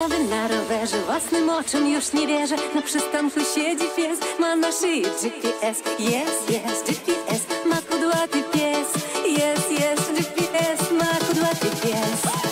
Na rowerze własnym oczom już nie wierzę. Na przystanku siedzi pies, ma na szyi GPS Jest, jest, GPS, ma kudłaty pies. Jest, jest, GPS, ma kudłaty pies.